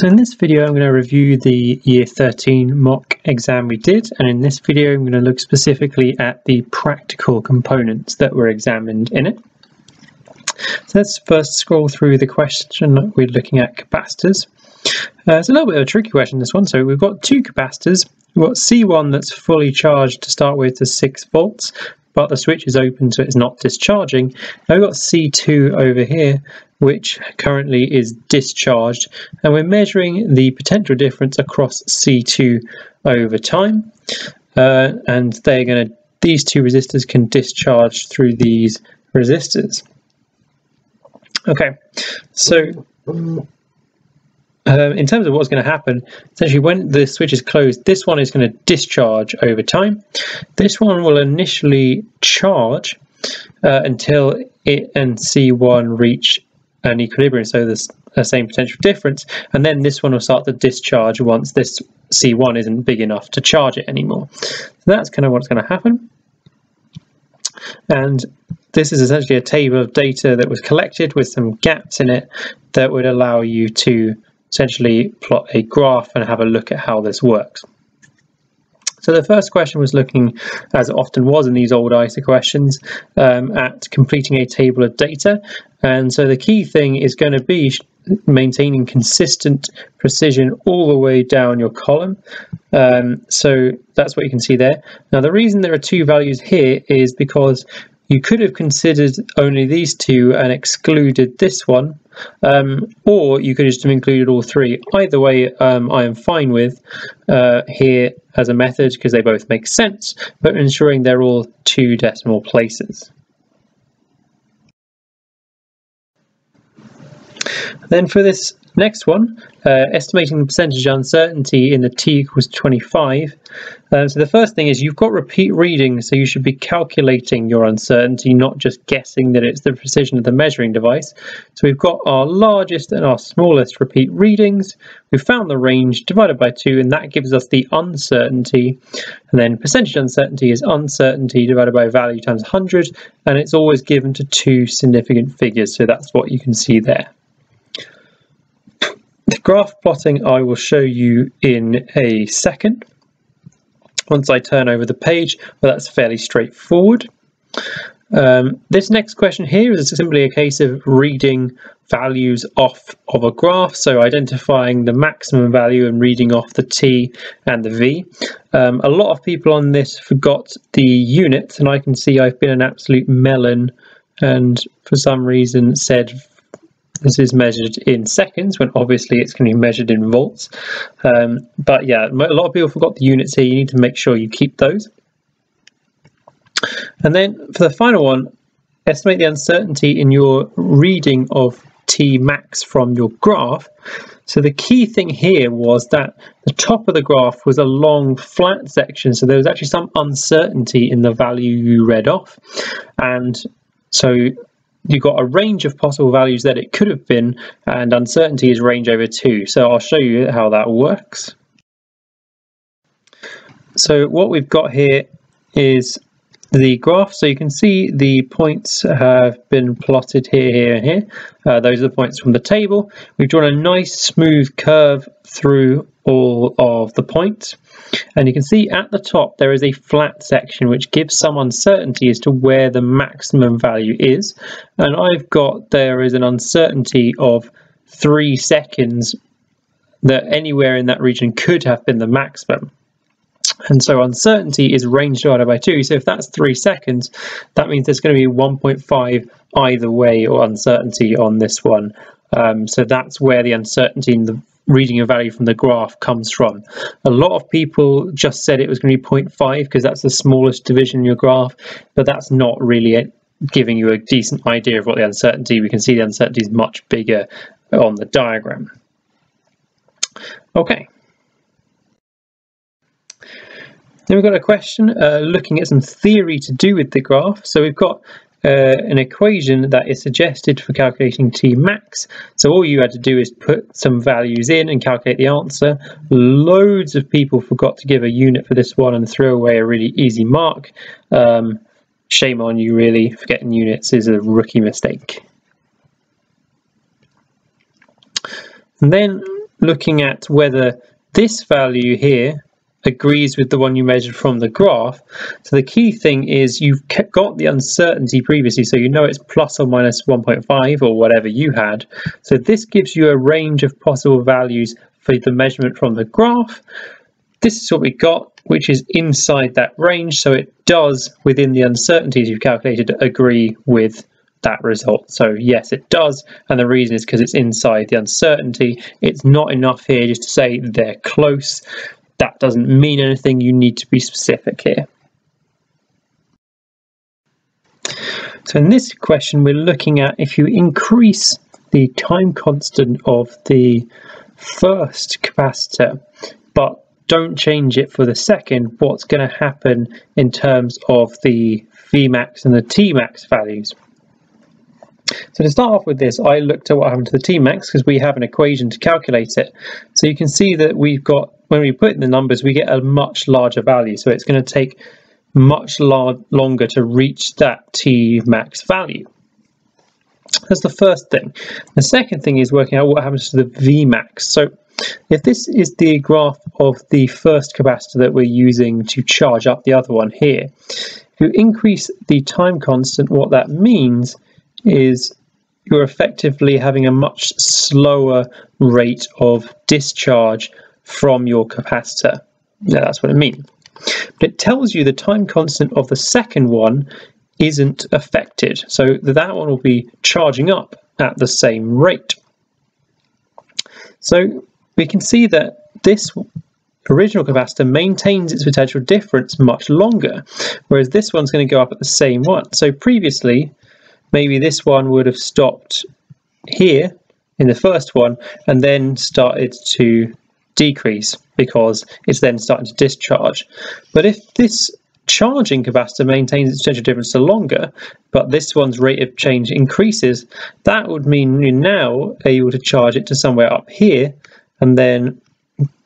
So in this video I'm going to review the year 13 mock exam we did and in this video I'm going to look specifically at the practical components that were examined in it. So let's first scroll through the question we're looking at capacitors. Uh, it's a little bit of a tricky question this one so we've got two capacitors. We've got C1 that's fully charged to start with to 6 volts but the switch is open so it's not discharging. Now we've got C2 over here which currently is discharged and we're measuring the potential difference across C2 over time uh, and they're going to these two resistors can discharge through these resistors. Okay, so um, in terms of what's going to happen, essentially when the switch is closed, this one is going to discharge over time. This one will initially charge uh, until it and C1 reach an equilibrium, so there's the same potential difference, and then this one will start to discharge once this C1 isn't big enough to charge it anymore. So that's kind of what's going to happen. And this is essentially a table of data that was collected with some gaps in it that would allow you to essentially plot a graph and have a look at how this works. So the first question was looking, as it often was in these old ISA questions, um, at completing a table of data. And so the key thing is going to be maintaining consistent precision all the way down your column. Um, so that's what you can see there. Now the reason there are two values here is because you could have considered only these two and excluded this one, um, or you could just have included all three. Either way, um, I am fine with uh, here as a method because they both make sense, but ensuring they're all two decimal places. Then for this next one, uh, estimating the percentage uncertainty in the t equals 25. Uh, so the first thing is you've got repeat readings, so you should be calculating your uncertainty, not just guessing that it's the precision of the measuring device. So we've got our largest and our smallest repeat readings. We've found the range divided by 2, and that gives us the uncertainty. And then percentage uncertainty is uncertainty divided by value times 100, and it's always given to two significant figures, so that's what you can see there. Graph plotting I will show you in a second. Once I turn over the page, well, that's fairly straightforward. Um, this next question here is simply a case of reading values off of a graph, so identifying the maximum value and reading off the t and the v. Um, a lot of people on this forgot the units, and I can see I've been an absolute melon and for some reason said this is measured in seconds when obviously it's going to be measured in volts. Um, but yeah, a lot of people forgot the units here. You need to make sure you keep those. And then for the final one, estimate the uncertainty in your reading of T max from your graph. So the key thing here was that the top of the graph was a long flat section. So there was actually some uncertainty in the value you read off. And so you've got a range of possible values that it could have been, and uncertainty is range over 2. So I'll show you how that works. So what we've got here is the graph. So you can see the points have been plotted here, here, and here. Uh, those are the points from the table. We've drawn a nice smooth curve through all of the points. And you can see at the top there is a flat section which gives some uncertainty as to where the maximum value is. And I've got there is an uncertainty of three seconds that anywhere in that region could have been the maximum. And so uncertainty is range divided by 2. So if that's 3 seconds, that means there's going to be 1.5 either way or uncertainty on this one. Um, so that's where the uncertainty in the reading a value from the graph comes from. A lot of people just said it was going to be 0.5 because that's the smallest division in your graph, but that's not really it, giving you a decent idea of what the uncertainty. We can see the uncertainty is much bigger on the diagram. Okay. Then we've got a question uh, looking at some theory to do with the graph. So we've got uh, an equation that is suggested for calculating T max. So all you had to do is put some values in and calculate the answer. Loads of people forgot to give a unit for this one and threw away a really easy mark. Um, shame on you really, forgetting units is a rookie mistake. And then looking at whether this value here agrees with the one you measured from the graph. So the key thing is you've got the uncertainty previously, so you know it's plus or minus 1.5 or whatever you had. So this gives you a range of possible values for the measurement from the graph. This is what we got, which is inside that range. So it does, within the uncertainties you've calculated, agree with that result. So yes, it does. And the reason is because it's inside the uncertainty. It's not enough here just to say they're close that doesn't mean anything. You need to be specific here. So in this question, we're looking at if you increase the time constant of the first capacitor, but don't change it for the second, what's going to happen in terms of the Vmax and the Tmax values. So to start off with this, I looked at what happened to the Tmax because we have an equation to calculate it. So you can see that we've got, when we put in the numbers, we get a much larger value. So it's going to take much longer to reach that Tmax value. That's the first thing. The second thing is working out what happens to the Vmax. So if this is the graph of the first capacitor that we're using to charge up the other one here, if you increase the time constant, what that means is you're effectively having a much slower rate of discharge from your capacitor. Now that's what it means. But it tells you the time constant of the second one isn't affected. So that one will be charging up at the same rate. So we can see that this original capacitor maintains its potential difference much longer, whereas this one's going to go up at the same one. So previously, maybe this one would have stopped here in the first one and then started to decrease because it's then starting to discharge. But if this charging capacitor maintains its potential difference for longer, but this one's rate of change increases, that would mean you're now able to charge it to somewhere up here and then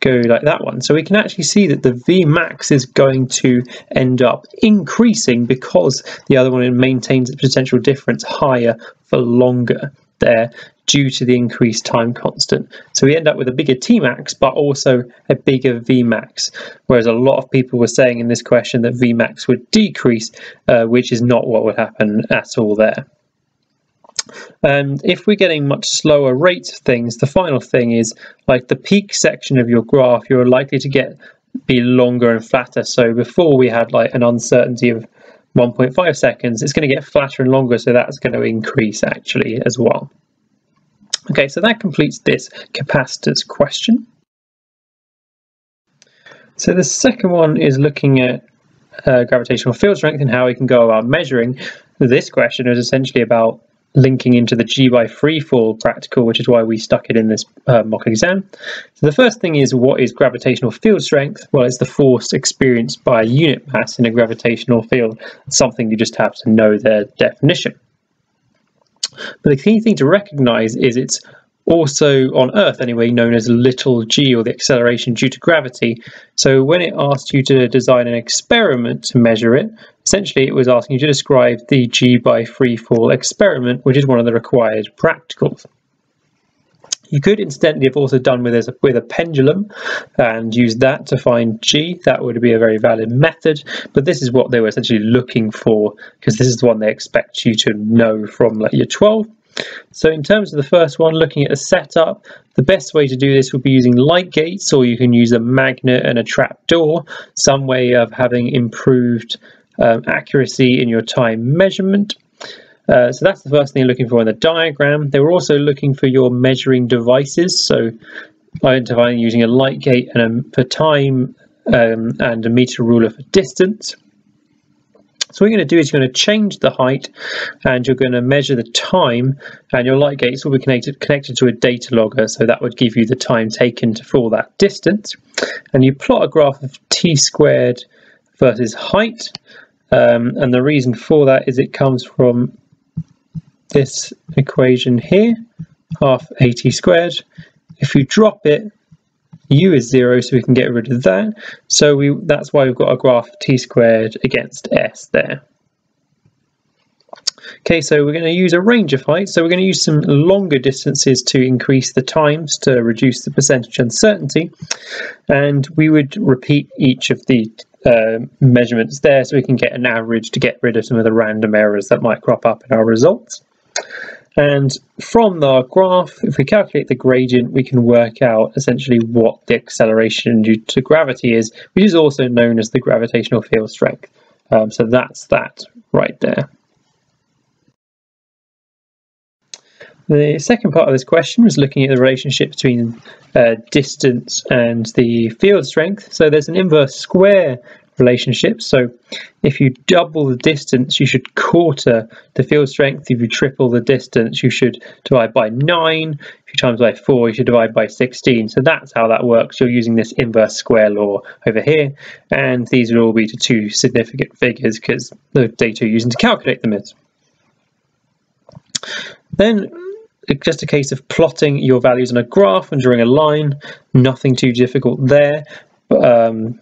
go like that one. So we can actually see that the Vmax is going to end up increasing because the other one maintains its potential difference higher for longer there due to the increased time constant. So we end up with a bigger Tmax, but also a bigger Vmax, whereas a lot of people were saying in this question that Vmax would decrease, uh, which is not what would happen at all there. And if we're getting much slower rates of things, the final thing is like the peak section of your graph, you're likely to get be longer and flatter. So before we had like an uncertainty of 1.5 seconds, it's going to get flatter and longer, so that's going to increase actually as well. Okay, so that completes this capacitors question. So the second one is looking at uh, gravitational field strength and how we can go about measuring. This question is essentially about linking into the G by freefall practical, which is why we stuck it in this uh, mock exam. So the first thing is what is gravitational field strength? Well, it's the force experienced by a unit mass in a gravitational field. It's something you just have to know their definition. But the key thing to recognize is it's also on Earth anyway known as little g or the acceleration due to gravity. So when it asked you to design an experiment to measure it, essentially it was asking you to describe the g by free fall experiment, which is one of the required practicals. You could incidentally have also done with a, with a pendulum and used that to find g. That would be a very valid method, but this is what they were essentially looking for because this is the one they expect you to know from like year 12. So in terms of the first one, looking at the setup, the best way to do this would be using light gates, or you can use a magnet and a trap door, some way of having improved um, accuracy in your time measurement. Uh, so that's the first thing you're looking for in the diagram. They were also looking for your measuring devices, so identifying using a light gate and a, for time um, and a meter ruler for distance. So what you're going to do is you're going to change the height and you're going to measure the time and your light gates will be connected, connected to a data logger so that would give you the time taken to fall that distance. And you plot a graph of t squared versus height um, and the reason for that is it comes from this equation here half at squared. If you drop it u is 0, so we can get rid of that. So we that's why we've got a graph t squared against s there. Okay, so we're going to use a range of heights. So we're going to use some longer distances to increase the times to reduce the percentage uncertainty. And we would repeat each of the uh, measurements there so we can get an average to get rid of some of the random errors that might crop up in our results. And from the graph, if we calculate the gradient, we can work out essentially what the acceleration due to gravity is, which is also known as the gravitational field strength. Um, so that's that right there. The second part of this question was looking at the relationship between uh, distance and the field strength. So there's an inverse square relationship. So if you double the distance, you should quarter the field strength. If you triple the distance, you should divide by 9. If you times by 4, you should divide by 16. So that's how that works. You're using this inverse square law over here. And these would all be to two significant figures because the data you're using to calculate them is. Then just a case of plotting your values on a graph and drawing a line. Nothing too difficult there. Um,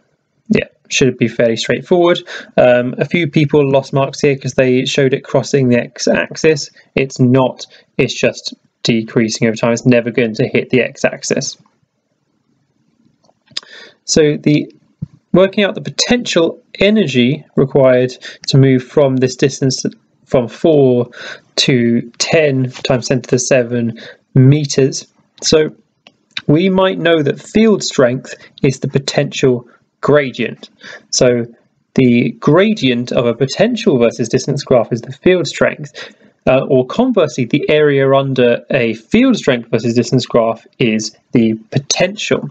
yeah, should be fairly straightforward. Um, a few people lost marks here because they showed it crossing the x-axis. It's not, it's just decreasing over time. It's never going to hit the x-axis. So the working out the potential energy required to move from this distance from 4 to 10 times 10 to the 7 meters. So we might know that field strength is the potential gradient. So the gradient of a potential versus distance graph is the field strength. Uh, or conversely, the area under a field strength versus distance graph is the potential.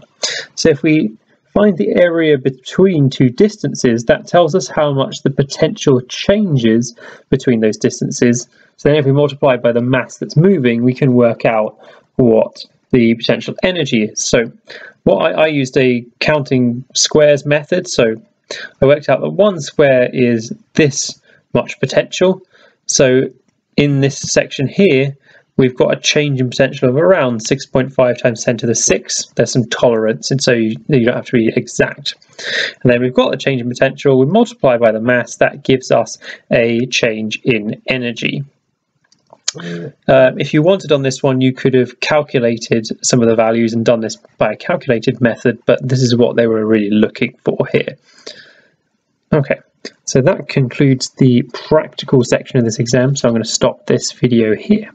So if we find the area between two distances, that tells us how much the potential changes between those distances. So then if we multiply by the mass that's moving, we can work out what the potential energy is. So what I, I used a counting squares method. So I worked out that one square is this much potential. So in this section here, we've got a change in potential of around 6.5 times 10 to the 6. There's some tolerance, and so you, you, don't have to be exact. And then we've got the change in potential, we multiply by the mass, that gives us a change in energy. Um, if you wanted on this one, you could have calculated some of the values and done this by a calculated method, but this is what they were really looking for here. Okay, so that concludes the practical section of this exam, so I'm going to stop this video here.